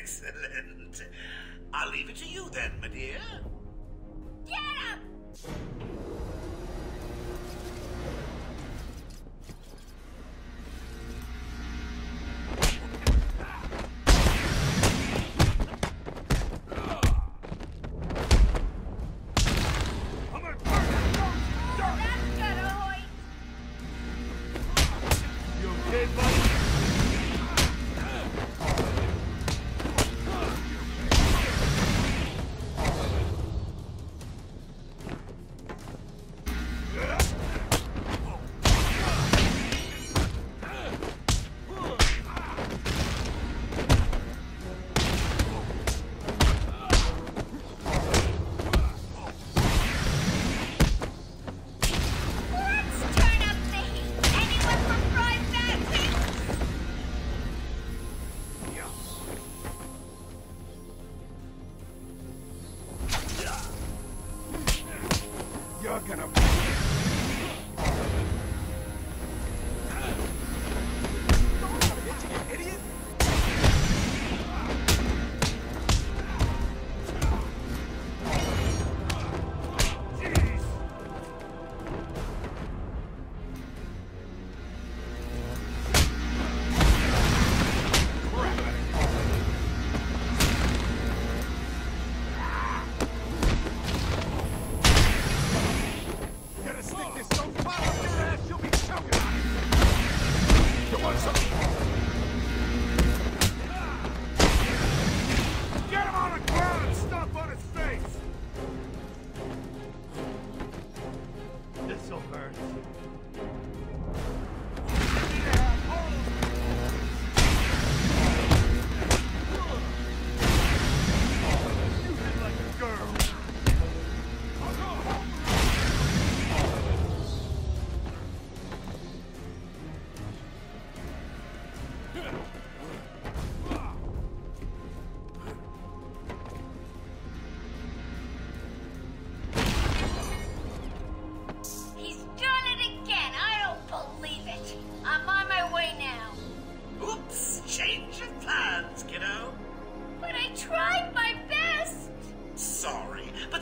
Excellent. I'll leave it to you then, my dear. Get up! Okay, buddy. Silver.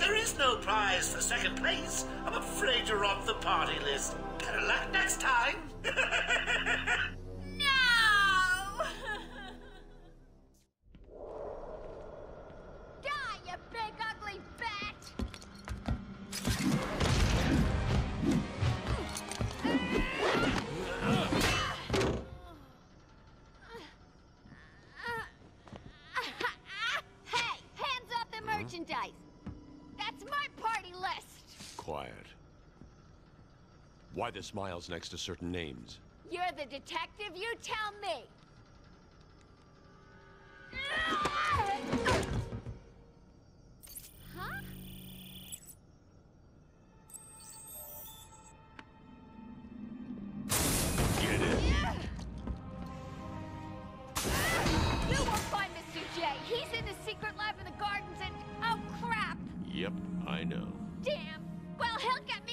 There is no prize for second place. I'm afraid you're off the party list. Better luck next time. my party list! Quiet. Why the smiles next to certain names? You're the detective, you tell me! Yep, I know. Damn! Well, he'll get me!